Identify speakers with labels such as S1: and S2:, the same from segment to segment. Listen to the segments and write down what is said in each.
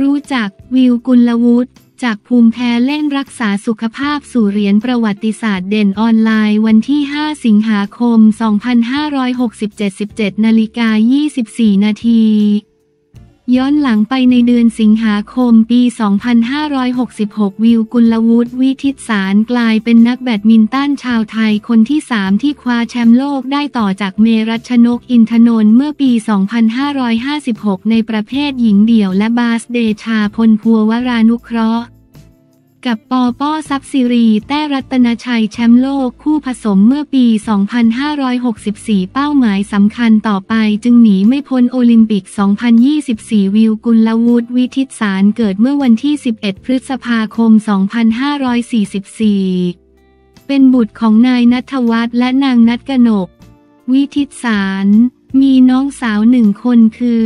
S1: รู้จักวิวกุลวุฒิจากภูมิแพ้เล่นรักษาสุขภาพสู่เหรียญประวัติศาสตร์เด่นออนไลน์วันที่ 5 สิงหาคม 2567 17นาฬิกา24 นาที ย้อนหลังไปในเดือนสิงหาคมปี 2566 วิวกุลวุฒิวิทิศสารกลายเป็นนักแบดมินตันชาวไทยคนที่ 3 ที่คว้าแชมป์โลกได้ต่อจากเมรัชนกอินทนนท์เมื่อปี 2556 ในประเภทหญิงเดี่ยวและบาสเดชาพลพัววรานุเคราะห์ กับปอป้อซับซิรี แต้รัตนชัยแชมป์โลกคู่ผสมเมื่อปี 2564 เป้าหมายสำคัญต่อไปจึงหนีไม่พ้นโอลิมปิก 2024 วิวกุลวุฒิวิทิตสารเกิดเมื่อวันที่ 11 พฤษภาคม 2544 เป็นบุตรของนายนัทวัฒน์และนางนัทกนก วิทิตสาร มีน้องสาวหนึ่งคนคือ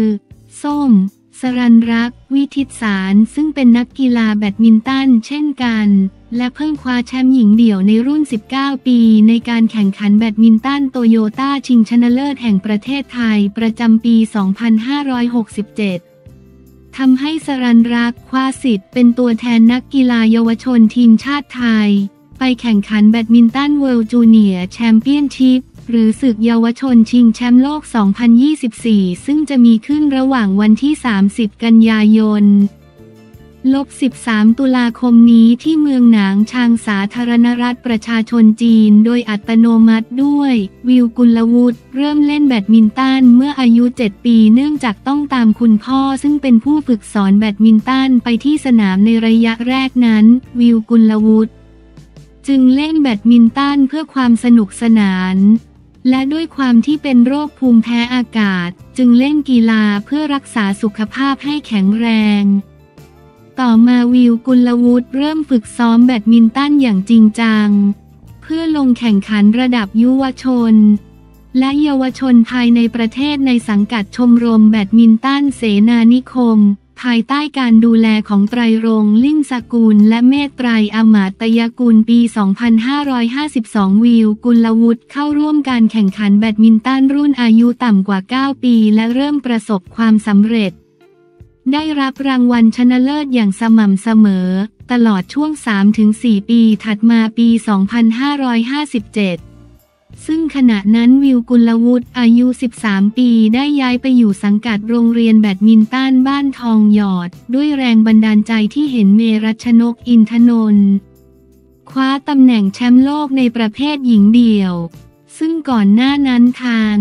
S1: ส้ม สรันรัก วิทิตสารซึ่งเป็นนักกีฬาแบดมินตันเช่นกัน และเพิ่งคว้าแชมป์หญิงเดี่ยวในรุ่น 19 ปี ในการแข่งขันแบดมินตันโตโยต้าชิงชนะเลิศแห่งประเทศไทยประจำปี 2567ทำให้สรันรักคว้าสิทธิ์เป็นตัวแทนนักกีฬาเยาวชนทีมชาติไทย ไปแข่งขันแบดมินตัน World Junior Championship หรือศึกเยาวชนชิงแชมป์โลก 2024 ซึ่งจะมีขึ้นระหว่างวันที่ 30 กันยายนลบ 13 ตุลาคมนี้ที่เมืองหนานชางสาธารณรัฐประชาชนจีน โดยอัตโนมัติด้วย วิวกุลวุฒิเริ่มเล่นแบดมินตันเมื่ออายุ 7 ปีเนื่องจากต้องตามคุณพ่อซึ่งเป็นผู้ฝึกสอนแบดมินตันไปที่สนามในระยะแรกนั้น วิวกุลวุฒิจึงเล่นแบดมินตันเพื่อความสนุกสนาน และด้วยความที่เป็นโรคภูมิแพ้อากาศ จึงเล่นกีฬาเพื่อรักษาสุขภาพให้แข็งแรง ต่อมาวิวกุลวุฒิเริ่มฝึกซ้อมแบดมินตันอย่างจริงจัง เพื่อลงแข่งขันระดับยุวชน และเยาวชนภายในประเทศในสังกัดชมรมแบดมินตันเสนานิคม ภายใต้การดูแลของไตรรงลิ่งสกุล และเมตไตรอมาตยกุลปี 2552 วิว กุลวุฒิเข้าร่วมการแข่งขันแบดมินตันรุ่นอายุต่ำกว่า 9 ปี และเริ่มประสบความสำเร็จ ได้รับรางวัลชนะเลิศอย่างสม่ำเสมอ ตลอดช่วง 3-4 ปีถัดมาปี 2557 ซึ่งขณะนั้นวิวกุลวุฒิอายุ 13 ปีได้ย้ายไปอยู่สังกัดโรงเรียนแบดมินตันบ้านทองหยอด ด้วยแรงบันดาลใจที่เห็นเมรัชนกอินทนนท์คว้าตำแหน่งแชมป์โลกในประเภทหญิงเดี่ยว ซึ่งก่อนหน้านั้นทาง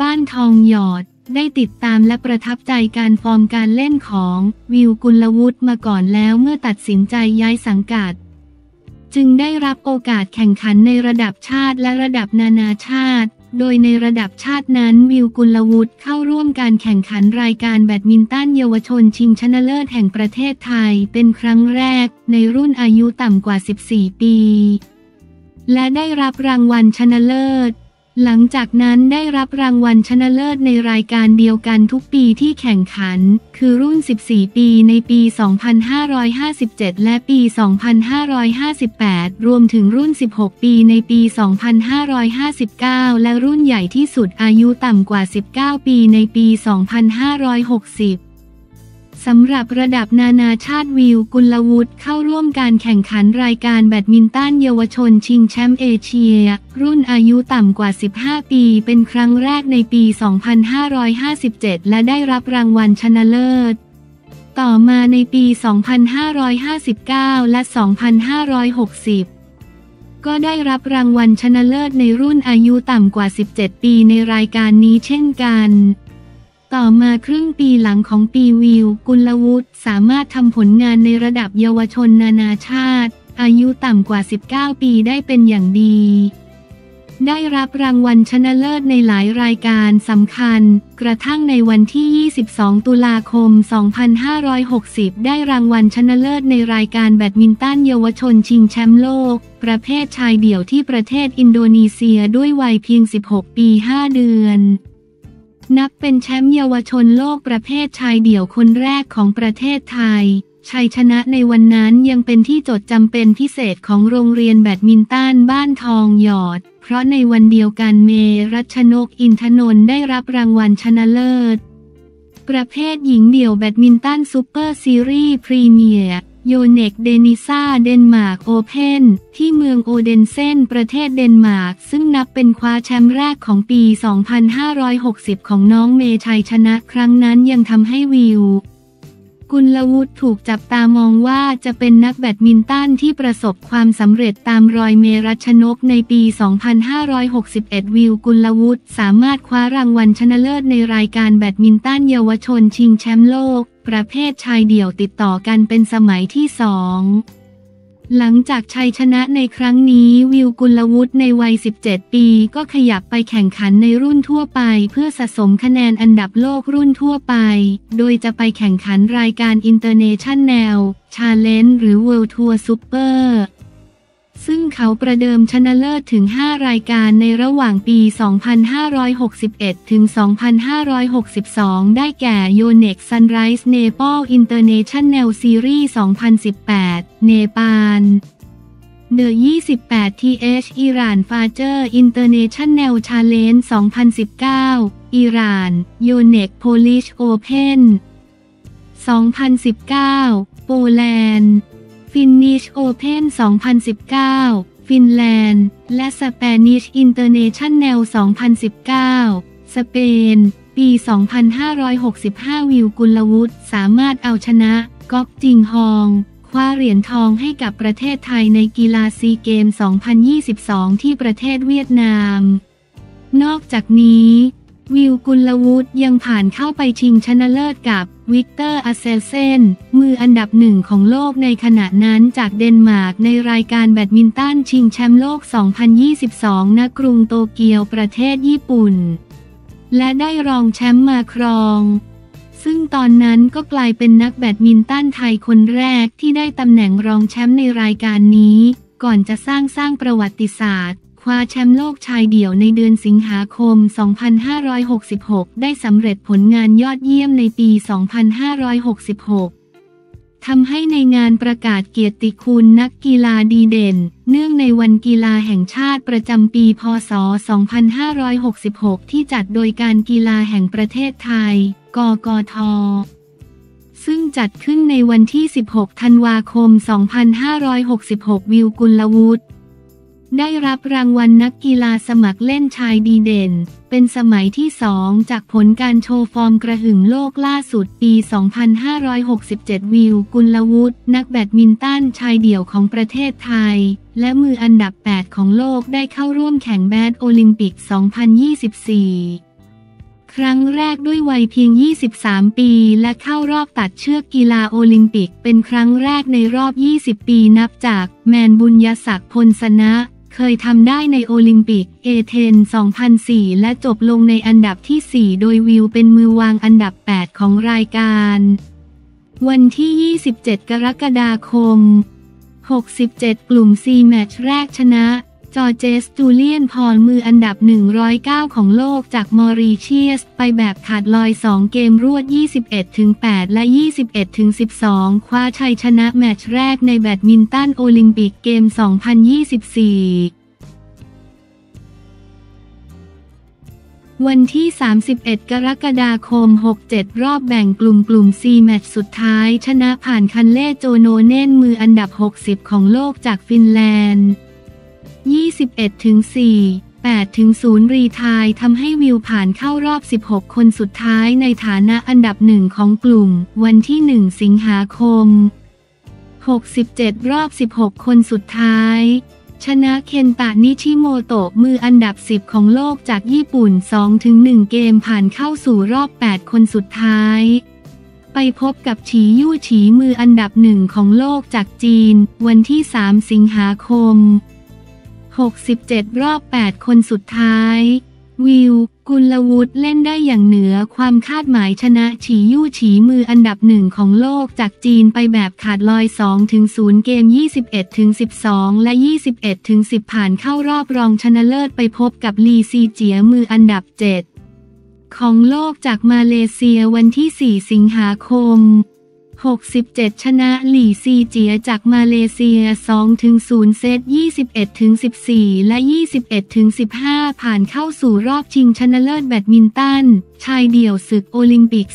S1: บ้านทองหยอดได้ติดตามและประทับใจการฟอร์มการเล่นของวิวกุลวุฒิมาก่อนแล้วเมื่อตัดสินใจย้ายสังกัด จึงได้รับโอกาสแข่งขันในระดับชาติและระดับนานาชาติ โดยในระดับชาตินั้นวิวกุลวุฒิเข้าร่วมการแข่งขันรายการแบดมินตันเยาวชนชิงชนะเลิศแห่งประเทศไทยเป็นครั้งแรก ในรุ่นอายุต่ำกว่า 14 ปี และได้รับรางวัลชนะเลิศ หลังจากนั้นได้รับรางวัลชนะเลิศในรายการเดียวกันทุกปีที่แข่งขัน คือรุ่น 14 ปีในปี 2557 และปี 2558 รวมถึงรุ่น 16 ปีในปี 2559 และรุ่นใหญ่ที่สุดอายุต่ำกว่า 19 ปีในปี 2560 สำหรับระดับนานาชาติวิวกุลวุฒิเข้าร่วมการแข่งขันรายการแบดมินตันเยาวชนชิงแชมป์เอเชีย รุ่นอายุต่ำกว่า 15 ปี เป็นครั้งแรกในปี 2557 และได้รับรางวัลชนะเลิศ ต่อมาในปี 2559 และ 2560ก็ได้รับรางวัลชนะเลิศในรุ่นอายุต่ำกว่า 17 ปีในรายการนี้เช่นกัน ต่อมาครึ่งปีหลังของปีวิว กุลวุฒิสามารถทำผลงานในระดับเยาวชนนานาชาติ อายุต่ำกว่า 19 ปีได้เป็นอย่างดี ได้รับรางวัลชนะเลิศในหลายรายการสำคัญ กระทั่งในวันที่ 22 ตุลาคม 2560 ได้รางวัลชนะเลิศในรายการแบดมินตันเยาวชนชิงแชมป์โลก ประเภทชายเดี่ยวที่ประเทศอินโดนีเซียด้วยวัยเพียง 16 ปี 5 เดือน นับเป็นแชมป์เยาวชนโลกประเภทชายเดี่ยวคนแรกของประเทศไทย ชัยชนะในวันนั้นยังเป็นที่จดจำเป็นพิเศษของโรงเรียนแบดมินตันบ้านทองหยอด เพราะในวันเดียวกันเมรัชนกอินทนนท์ได้รับรางวัลชนะเลิศ ประเภทหญิงเดี่ยวแบดมินตัน Super Series Premier Yonex Denisa Denmark Open ที่เมืองโอเดนเซประเทศเดนมาร์ก ซึ่งนับเป็นคว้าแชมป์แรกของปี 2560 ของน้องเมย์ชัยชนะครั้งนั้นยังทำให้วิว กุลวุฒิถูกจับตามองว่าจะเป็นนักแบดมินตันที่ประสบความสำเร็จตามรอยเมย์ รัชนกในปี 2561 วิวกุลวุฒิสามารถคว้ารางวัลชนะเลิศในรายการแบดมินตันเยาวชนชิงแชมป์โลก ประเภทชายเดี่ยวติดต่อกันเป็นสมัยที่สอง หลังจากชัยชนะในครั้งนี้วิวกุลวุฒิในวัย 17 ปีก็ขยับไปแข่งขันในรุ่นทั่วไป เพื่อสะสมคะแนนอันดับโลกรุ่นทั่วไป โดยจะไปแข่งขันรายการ International Challenge หรือ World Tour Super ซึ่งเขาประเดิมชนะเลิศถึง 5 รายการในระหว่างปี 2561 ถึง 2562 ได้แก่ y o n e x Sunrise Nepal International Series 2018 เนปาล The 28 TH Iran Fajr International Challenge 2019 อิหร่าน Yonex Polish Open 2019 โปแลนด์ Finnish Open 2019 ฟินแลนด์ และ Spanish International 2019 สเปน ปี 2565 วิวกุลวุฒิสามารถเอาชนะก๊อกจิงฮองคว้าเหรียญทองให้กับประเทศไทยในกีฬาซีเกมส์ 2022 ที่ประเทศเวียดนาม นอกจากนี้ วิวกุลวุฒิยังผ่านเข้าไปชิงชนะเลิศกับวิกเตอร์อาเซลเซนมืออันดับหนึ่งของโลกในขณะนั้นจากเดนมาร์กในรายการแบดมินตันชิงแชมป์โลก 2022 ณ กรุงโตเกียวประเทศญี่ปุ่น และได้รองแชมป์มาครอง ซึ่งตอนนั้นก็กลายเป็นนักแบดมินตันไทยคนแรกที่ได้ตำแหน่งรองแชมป์ในรายการนี้ ก่อนจะสร้างสร้างประวัติศาสตร์ คว้าแชมป์โลกชายเดี่ยวในเดือนสิงหาคม 2566 ได้สำเร็จผลงานยอดเยี่ยมในปี 2566ทำให้ในงานประกาศเกียรติคุณนักกีฬาดีเด่น เนื่องในวันกีฬาแห่งชาติประจำปี พศ 2566 ที่จัดโดยการกีฬาแห่งประเทศไทย กกท ซึ่งจัดขึ้นในวันที่ 16 ธันวาคม 2566 วิวกุลวุฒิ ได้รับรางวัลนักกีฬาสมัครเล่นชายดีเด่น เป็นสมัยที่สองจากผลการโชว์ฟอร์มกระหึ่มโลกล่าสุดปี 2567 วิว กุลวุฒินักแบดมินตันชายเดี่ยวของประเทศไทย และมืออันดับ 8 ของโลกได้เข้าร่วมแข่งแบดโอลิมปิก 2024ครั้งแรกด้วยวัยเพียง 23 ปี และเข้ารอบตัดเชือกกีฬาโอลิมปิก เป็นครั้งแรกในรอบ 20 ปีนับจาก แมนบุญยศักดิ์พลสนะ เคยทำได้ในโอลิมปิกเอเธน2004 และจบลงในอันดับที่ 4 โดยวิวเป็นมือวางอันดับ 8 ของรายการ วันที่ 27 กรกฎาคม 67 กลุ่ม C แมตช์แรกชนะ จอเจสจูเลียนพอลมืออันดับ 109 ของโลกจากมอริเชียส ไปแบบขาดลอย 2 เกมรวด 21-8 และ 21-12 คว้าชัยชนะแมตช์แรกในแบดมินตันโอลิมปิกเกม 2024วันที่ 31 กรกฎาคม 67 รอบแบ่งกลุ่มกลุ่ม C แมตช์สุดท้าย ชนะผ่านคัลเล โคลโยเนนมืออันดับ 60 ของโลกจากฟินแลนด์ 21ถึง4 8ถึง0 retire ทำให้วิวผ่านเข้ารอบ 16 คนสุดท้ายในฐานะอันดับหนึ่งของกลุ่ม วันที่ 1 สิงหาคม 67 รอบ 16 คนสุดท้าย ชนะเคนตะนิชิโมโตะมืออันดับ 10 ของโลกจากญี่ปุ่น 2-1 เกมผ่านเข้าสู่รอบ 8 คนสุดท้าย ไปพบกับฉียู่ฉีมืออันดับหนึ่งของโลกจากจีน วันที่ 3 สิงหาคม 67 รอบ 8 คนสุดท้าย วิว กุลวุฒิเล่นได้อย่างเหนือความคาดหมายชนะฉียู่ฉีมืออันดับหนึ่งของโลกจากจีนไปแบบขาดลอย2-0เกม 21-12 และ 21-10 ผ่านเข้ารอบรองชนะเลิศไปพบกับลีซีเจียมืออันดับ 7 ของโลกจากมาเลเซียวันที่ 4 สิงหาคม 67 ชนะหลี่ซีเจียจากมาเลเซีย 2-0 เซต 21-14 และ 21-15 ผ่านเข้าสู่รอบชิงชนะเลิศแบดมินตัน ชายเดี่ยวศึกโอลิมปิก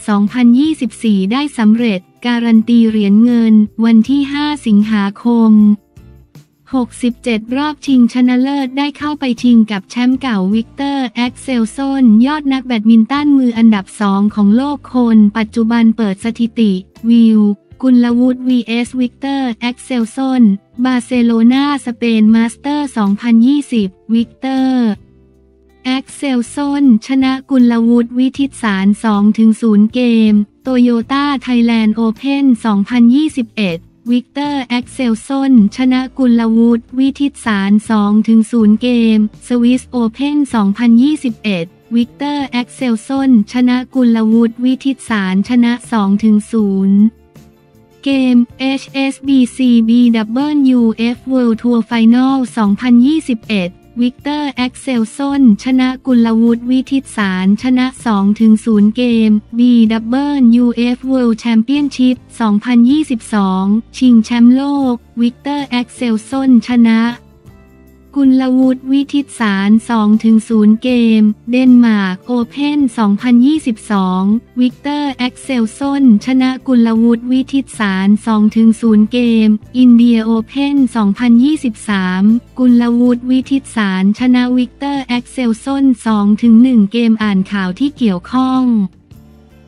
S1: 2024 ได้สำเร็จ การันตีเหรียญเงิน วันที่ 5 สิงหาคม 67 รอบชิงชนะเลิศได้เข้าไปชิงกับแชมป์เก่าวิกเตอร์ แอ็กเซลซน ยอดนักแบดมินตันมืออันดับสองของโลกคน ปัจจุบันเปิดสถิติ วิว กุลวุฒิ vs วิกเตอร์ แอ็กเซลซน บาร์เซโลนาสเปนมาสเตอร์ 2020 วิกเตอร์แอ็กเซลซนชนะกุลวุฒิวิทิตศานต์2-0 เกม โตโยต้าไทยแลนด์โอเพน2021 วิกเตอร์ แอ็กเซลซนชนะกุลวุฒิวิทิตศานต์2-0เกม สวิสโอเพน2021 วิกเตอร์ แอ็กเซลซนชนะกุลวุฒิวิทิตศานต์ชนะ2-0เกม HSBC BWF World Tour Final 2021 วิกเตอร์ แอ็กเซลซนชนะกุลวุฒิวิทิตศานต์ ชนะ 2-0 เกม BWF World Championship 2022 ชิงแชมป์โลก วิกเตอร์ แอ็กเซลซนชนะ กุลวุฒิวิทิตศานต์ 2-0 เกม เดนมาร์กโอเพน2022 วิกเตอร์แอ็กเซลซนชนะกุลวุฒิวิทิตศานต์ 2-0 เกม อินเดียโอเพน2023 กุลวุฒิวิทิตศานต์ชนะวิกเตอร์แอ็กเซลซน2-1 เกมอ่านข่าวที่เกี่ยวข้อง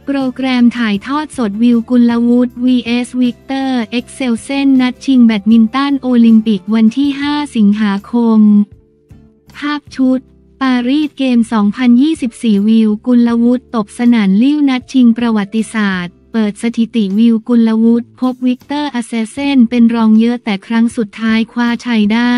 S1: โปรแกรมถ่ายทอดสดวิวกุลวุฒิ vs วิกเตอร์ เอ็กเซลเซนนัดชิงแบดมินตันโอลิมปิกวันที่ 5 สิงหาคม ภาพชุด ปารีสเกม 2024 วิวกุลวุฒิตบสนั่นลิ่วนัดชิงประวัติศาสตร์ เปิดสถิติวิวกุลวุฒิพบวิกเตอร์ แอ็กเซลเซนเป็นรองเยอะแต่ครั้งสุดท้ายคว้าชัยได้